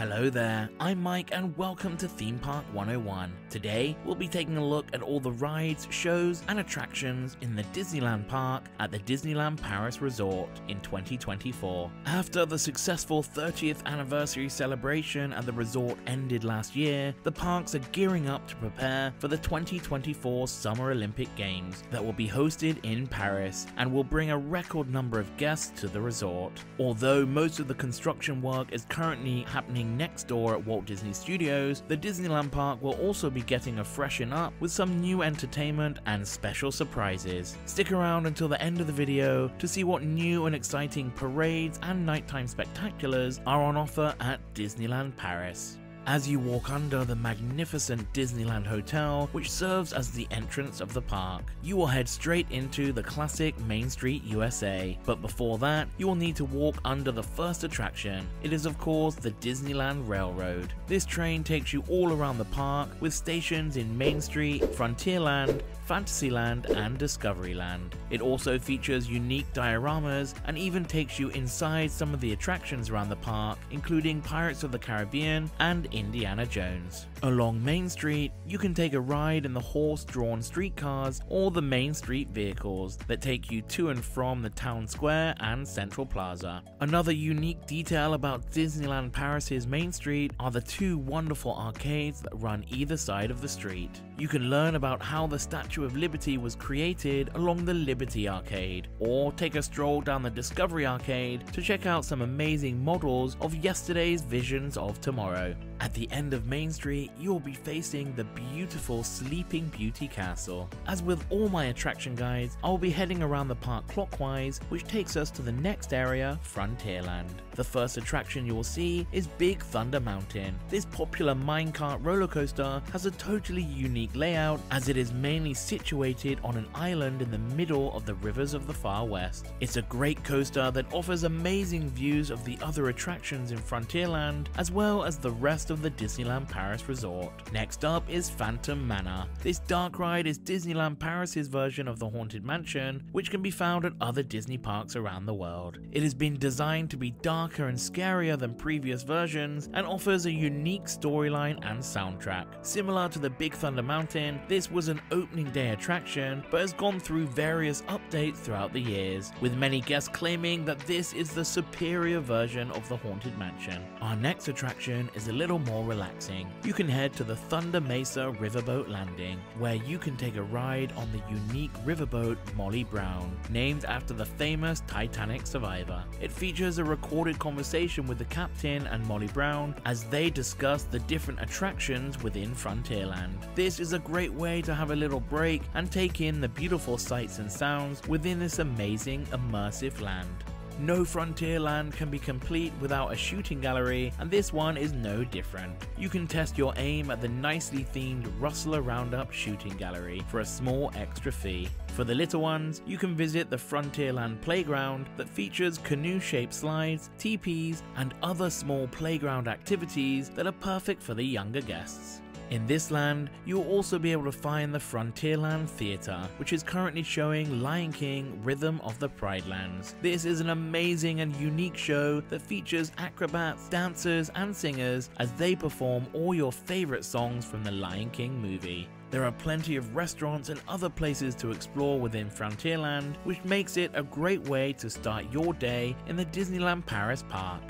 Hello there, I'm Mike and welcome to Theme Park 101. Today, we'll be taking a look at all the rides, shows, and attractions in the Disneyland Park at the Disneyland Paris Resort in 2024. After the successful 30th anniversary celebration at the resort ended last year, the parks are gearing up to prepare for the 2024 Summer Olympic Games that will be hosted in Paris and will bring a record number of guests to the resort. Although most of the construction work is currently happening next door at Walt Disney Studios, the Disneyland Park will also be getting a freshen up with some new entertainment and special surprises. Stick around until the end of the video to see what new and exciting parades and nighttime spectaculars are on offer at Disneyland Paris. As you walk under the magnificent Disneyland Hotel, which serves as the entrance of the park, you will head straight into the classic Main Street USA. But before that, you will need to walk under the first attraction. It is, of course, the Disneyland Railroad. This train takes you all around the park with stations in Main Street, Frontierland, Fantasyland, and Discoveryland. It also features unique dioramas and even takes you inside some of the attractions around the park, including Pirates of the Caribbean and Indiana Jones. Along Main Street, you can take a ride in the horse-drawn streetcars or the Main Street vehicles that take you to and from the town square and Central Plaza. Another unique detail about Disneyland Paris's Main Street are the two wonderful arcades that run either side of the street. You can learn about how the Statue of Liberty was created along the Liberty Arcade, or take a stroll down the Discovery Arcade to check out some amazing models of yesterday's visions of tomorrow. At the end of Main Street, you will be facing the beautiful Sleeping Beauty Castle. As with all my attraction guides, I will be heading around the park clockwise, which takes us to the next area, Frontierland. The first attraction you will see is Big Thunder Mountain. This popular minecart roller coaster has a totally unique layout as it is mainly situated on an island in the middle of the rivers of the far west. It's a great coaster that offers amazing views of the other attractions in Frontierland as well as the rest of the Disneyland Paris resort. Next up is Phantom Manor. This dark ride is Disneyland Paris's version of the Haunted Mansion, which can be found at other Disney parks around the world. It has been designed to be darker and scarier than previous versions and offers a unique storyline and soundtrack. Similar to the Big Thunder Mountain, this was an opening day attraction but has gone through various updates throughout the years, with many guests claiming that this is the superior version of the Haunted Mansion. Our next attraction is a little more relaxing. You can head to the Thunder Mesa Riverboat Landing, where you can take a ride on the unique riverboat Molly Brown, named after the famous Titanic survivor. It features a recorded conversation with the captain and Molly Brown as they discuss the different attractions within Frontierland. This is a great way to have a little break and take in the beautiful sights and sounds within this amazing immersive land. No Frontierland can be complete without a shooting gallery, and this one is no different. You can test your aim at the nicely themed Rustler Roundup shooting gallery for a small extra fee. For the little ones, you can visit the Frontierland playground that features canoe-shaped slides, teepees, and other small playground activities that are perfect for the younger guests. In this land, you will also be able to find the Frontierland Theatre, which is currently showing Lion King Rhythm of the Pride Lands. This is an amazing and unique show that features acrobats, dancers, and singers as they perform all your favourite songs from the Lion King movie. There are plenty of restaurants and other places to explore within Frontierland, which makes it a great way to start your day in the Disneyland Paris park.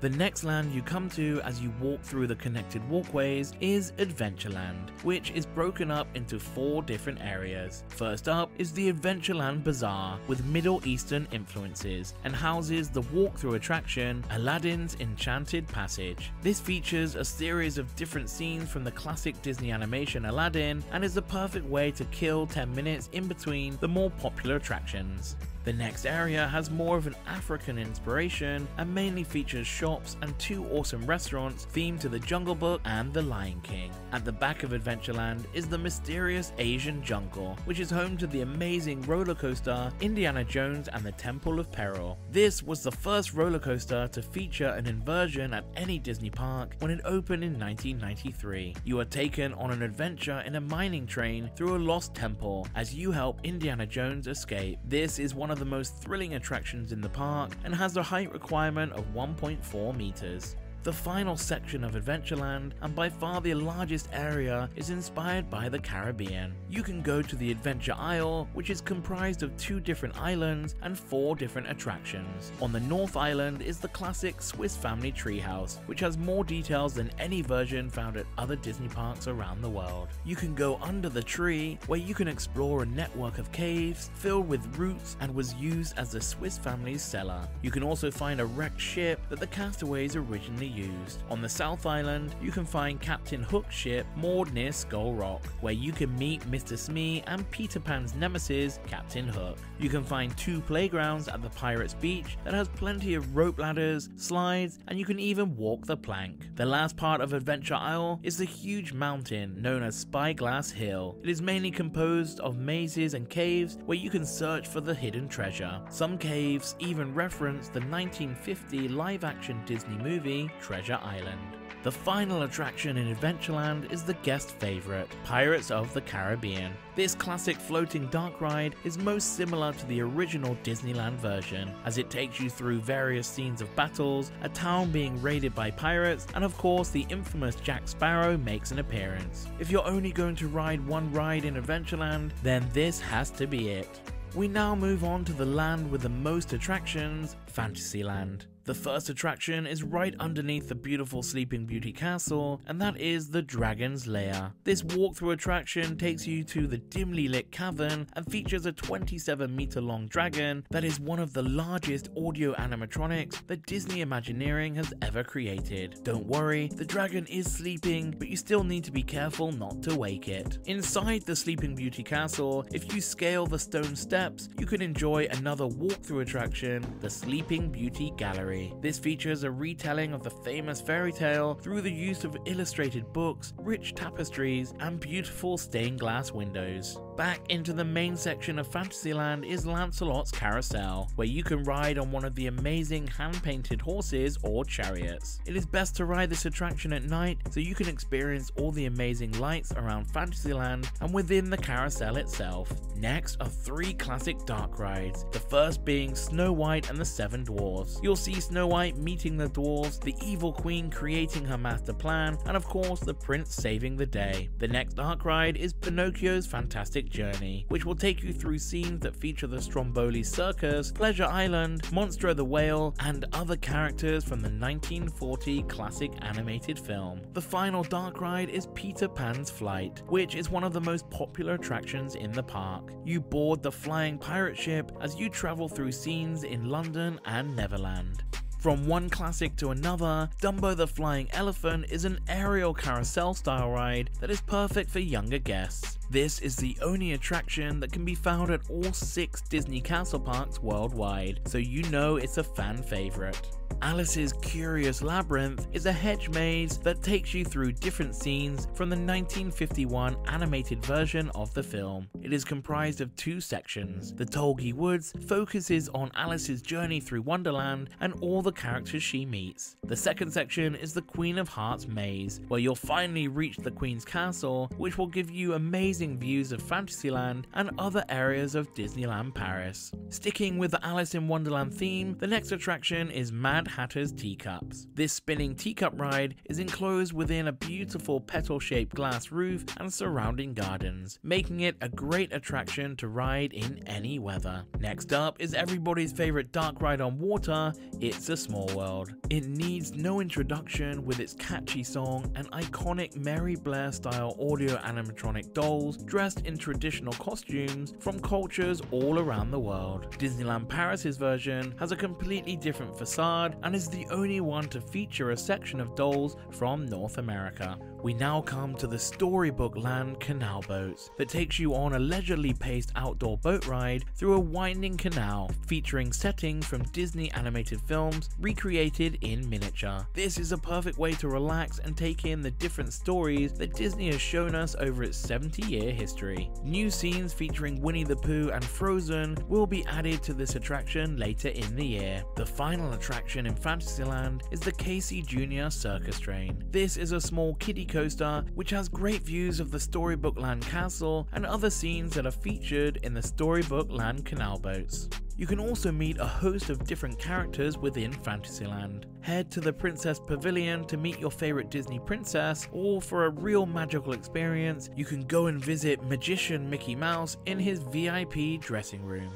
The next land you come to as you walk through the connected walkways is Adventureland, which is broken up into four different areas. First up is the Adventureland Bazaar with Middle Eastern influences and houses the walkthrough attraction Aladdin's Enchanted Passage. This features a series of different scenes from the classic Disney animation Aladdin and is the perfect way to kill 10 minutes in between the more popular attractions. The next area has more of an African inspiration and mainly features shops and two awesome restaurants themed to the Jungle Book and the Lion King. At the back of Adventureland is the mysterious Asian Jungle, which is home to the amazing roller coaster Indiana Jones and the Temple of Peril. This was the first roller coaster to feature an inversion at any Disney park when it opened in 1993. You are taken on an adventure in a mining train through a lost temple as you help Indiana Jones escape. This is one of the most thrilling attractions in the park and has a height requirement of 1.4 meters. The final section of Adventureland, and by far the largest area, is inspired by the Caribbean. You can go to the Adventure Isle, which is comprised of two different islands and four different attractions. On the North Island is the classic Swiss Family Treehouse, which has more details than any version found at other Disney parks around the world. You can go under the tree, where you can explore a network of caves filled with roots and was used as the Swiss family's cellar. You can also find a wrecked ship that the castaways originally used. On the South Island, you can find Captain Hook's ship moored near Skull Rock, where you can meet Mr. Smee and Peter Pan's nemesis, Captain Hook. You can find two playgrounds at the Pirates Beach that has plenty of rope ladders, slides, and you can even walk the plank. The last part of Adventure Isle is the huge mountain known as Spyglass Hill. It is mainly composed of mazes and caves where you can search for the hidden treasure. Some caves even reference the 1950 live action Disney movie Treasure Island. The final attraction in Adventureland is the guest favourite, Pirates of the Caribbean. This classic floating dark ride is most similar to the original Disneyland version, as it takes you through various scenes of battles, a town being raided by pirates, and of course the infamous Jack Sparrow makes an appearance. If you're only going to ride one ride in Adventureland, then this has to be it. We now move on to the land with the most attractions, Fantasyland. The first attraction is right underneath the beautiful Sleeping Beauty castle, and that is the Dragon's Lair. This walkthrough attraction takes you to the dimly lit cavern and features a 27 meter long dragon that is one of the largest audio animatronics that Disney Imagineering has ever created. Don't worry, the dragon is sleeping, but you still need to be careful not to wake it. Inside the Sleeping Beauty castle, if you scale the stone steps, you can enjoy another walkthrough attraction, the Sleeping Beauty Gallery. This features a retelling of the famous fairy tale through the use of illustrated books, rich tapestries, and beautiful stained glass windows. Back into the main section of Fantasyland is Lancelot's Carousel, where you can ride on one of the amazing hand-painted horses or chariots. It is best to ride this attraction at night so you can experience all the amazing lights around Fantasyland and within the carousel itself. Next are three classic dark rides, the first being Snow White and the Seven Dwarfs. You'll see Snow White meeting the dwarves, the evil queen creating her master plan, and of course the prince saving the day. The next dark ride is Pinocchio's Fantastic Journey, which will take you through scenes that feature the Stromboli Circus, Pleasure Island, Monstro the Whale, and other characters from the 1940 classic animated film. The final dark ride is Peter Pan's Flight, which is one of the most popular attractions in the park. You board the flying pirate ship as you travel through scenes in London and Neverland. From one classic to another, Dumbo the Flying Elephant is an aerial carousel style ride that is perfect for younger guests. This is the only attraction that can be found at all six Disney castle parks worldwide, so you know it's a fan favorite. Alice's Curious Labyrinth is a hedge maze that takes you through different scenes from the 1951 animated version of the film. It is comprised of two sections. The Tulgey Woods focuses on Alice's journey through Wonderland and all the characters she meets. The second section is the Queen of Hearts maze, where you'll finally reach the Queen's Castle, which will give you amazing views of Fantasyland and other areas of Disneyland Paris. Sticking with the Alice in Wonderland theme, the next attraction is Mad Hatter's Teacups. This spinning teacup ride is enclosed within a beautiful petal-shaped glass roof and surrounding gardens, making it a great attraction to ride in any weather. Next up is everybody's favorite dark ride on water, It's a Small World. It needs no introduction with its catchy song and iconic Mary Blair style audio animatronic dolls dressed in traditional costumes from cultures all around the world. Disneyland Paris's version has a completely different facade and is the only one to feature a section of dolls from North America. We now come to the Storybook Land canal boats that takes you on a leisurely paced outdoor boat ride through a winding canal featuring settings from Disney animated films recreated in miniature. This is a perfect way to relax and take in the different stories that Disney has shown us over its 70 year history. New scenes featuring Winnie the Pooh and Frozen will be added to this attraction later in the year. The final attraction in Fantasyland is the Casey Jr. Circus Train. This is a small kiddie coaster which has great views of the Storybook Land Castle and other scenes that are featured in the Storybook Land canal boats. You can also meet a host of different characters within Fantasyland. Head to the Princess Pavilion to meet your favorite Disney princess, or for a real magical experience, you can go and visit magician Mickey Mouse in his VIP dressing room.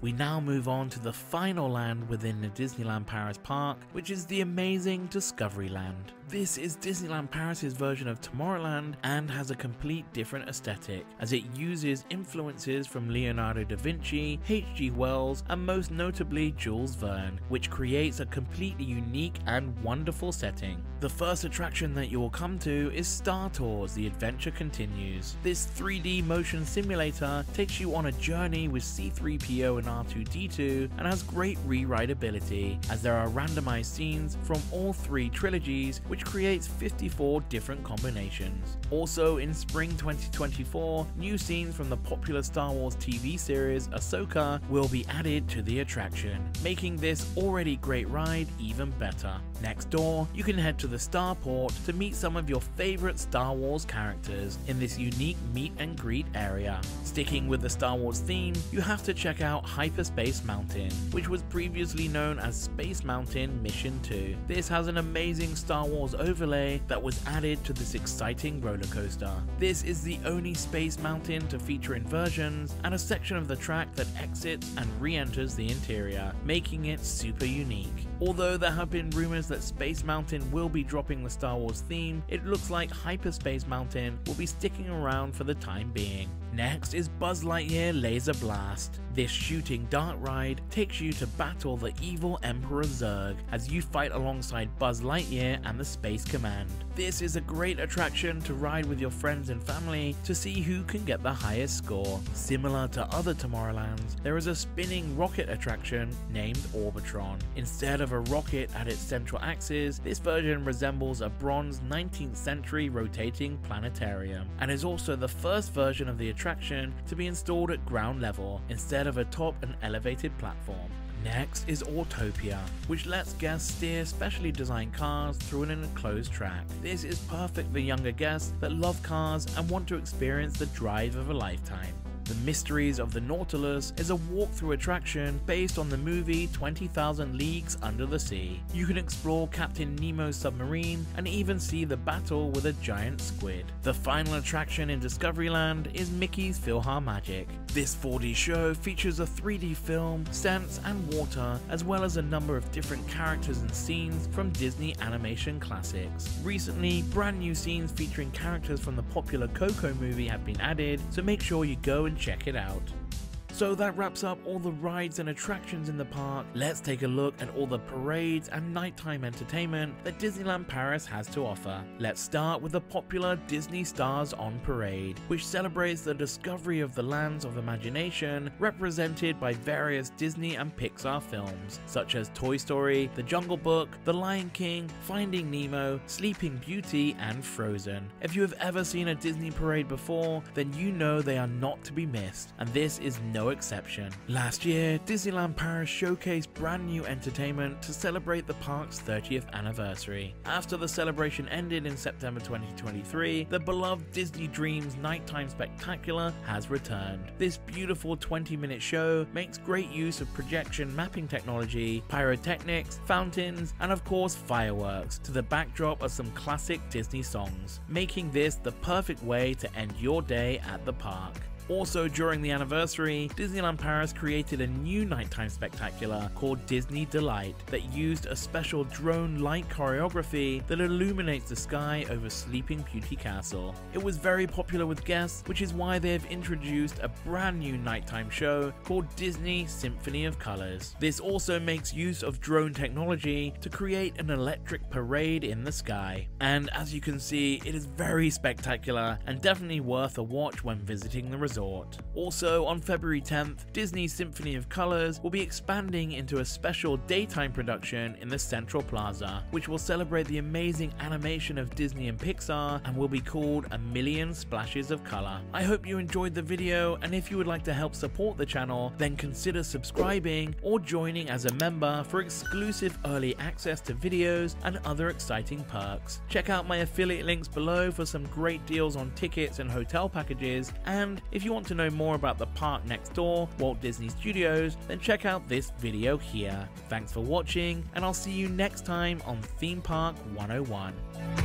We now move on to the final land within the Disneyland Paris park, which is the amazing Discoveryland. This is Disneyland Paris's version of Tomorrowland and has a complete different aesthetic, as it uses influences from Leonardo da Vinci, H.G. Wells, and most notably Jules Verne, which creates a completely unique and wonderful setting. The first attraction that you will come to is Star Tours The Adventure Continues. This 3D motion simulator takes you on a journey with C3PO and R2D2 and has great re-ride ability, as there are randomized scenes from all three trilogies which creates 54 different combinations. Also in spring 2024, new scenes from the popular Star Wars TV series Ahsoka will be added to the attraction, making this already great ride even better. Next door, you can head to the Starport to meet some of your favorite Star Wars characters in this unique meet and greet area. Sticking with the Star Wars theme, you have to check out Hyperspace Mountain, which was previously known as Space Mountain Mission 2. This has an amazing Star Wars overlay that was added to this exciting roller coaster. This is the only Space Mountain to feature inversions and a section of the track that exits and re-enters the interior, making it super unique. Although there have been rumors that Space Mountain will be dropping the Star Wars theme, it looks like Hyperspace Mountain will be sticking around for the time being. Next is Buzz Lightyear Laser Blast. This shooting dark ride takes you to battle the evil Emperor Zurg as you fight alongside Buzz Lightyear and the Space Command. This is a great attraction to ride with your friends and family to see who can get the highest score. Similar to other Tomorrowlands, there is a spinning rocket attraction named Orbitron. Instead of a rocket at its central axis, this version resembles a bronze 19th century rotating planetarium, and is also the first version of the attraction to be installed at ground level instead of atop an elevated platform. Next is Autopia, which lets guests steer specially designed cars through an enclosed track. This is perfect for younger guests that love cars and want to experience the drive of a lifetime. The Mysteries of the Nautilus is a walkthrough attraction based on the movie 20,000 Leagues Under the Sea. You can explore Captain Nemo's submarine and even see the battle with a giant squid. The final attraction in Discoveryland is Mickey's PhilharMagic. This 4D show features a 3D film, scents, and water, as well as a number of different characters and scenes from Disney animation classics. Recently, brand new scenes featuring characters from the popular Coco movie have been added, so make sure you go and check it out. So that wraps up all the rides and attractions in the park. Let's take a look at all the parades and nighttime entertainment that Disneyland Paris has to offer. Let's start with the popular Disney Stars on Parade, which celebrates the discovery of the lands of imagination represented by various Disney and Pixar films, such as Toy Story, The Jungle Book, The Lion King, Finding Nemo, Sleeping Beauty, and Frozen. If you have ever seen a Disney parade before, then you know they are not to be missed, and this is exception. Last year, Disneyland Paris showcased brand new entertainment to celebrate the park's 30th anniversary. After the celebration ended in September 2023, the beloved Disney Dreams Nighttime Spectacular has returned. This beautiful 20 minute show makes great use of projection mapping technology, pyrotechnics, fountains, and of course fireworks to the backdrop of some classic Disney songs, making this the perfect way to end your day at the park. Also, during the anniversary, Disneyland Paris created a new nighttime spectacular called Disney D-Light that used a special drone light choreography that illuminates the sky over Sleeping Beauty Castle. It was very popular with guests, which is why they have introduced a brand new nighttime show called Disney Symphony of Colors. This also makes use of drone technology to create an electric parade in the sky. And as you can see, it is very spectacular and definitely worth a watch when visiting the resort resort. Also, on February 10th, Disney's Symphony of Colors will be expanding into a special daytime production in the Central Plaza, which will celebrate the amazing animation of Disney and Pixar and will be called A Million Splashes of Color. I hope you enjoyed the video, and if you would like to help support the channel, then consider subscribing or joining as a member for exclusive early access to videos and other exciting perks. Check out my affiliate links below for some great deals on tickets and hotel packages, and if if you want to know more about the park next door, Walt Disney Studios, then check out this video here. Thanks for watching, and I'll see you next time on Theme Park 101.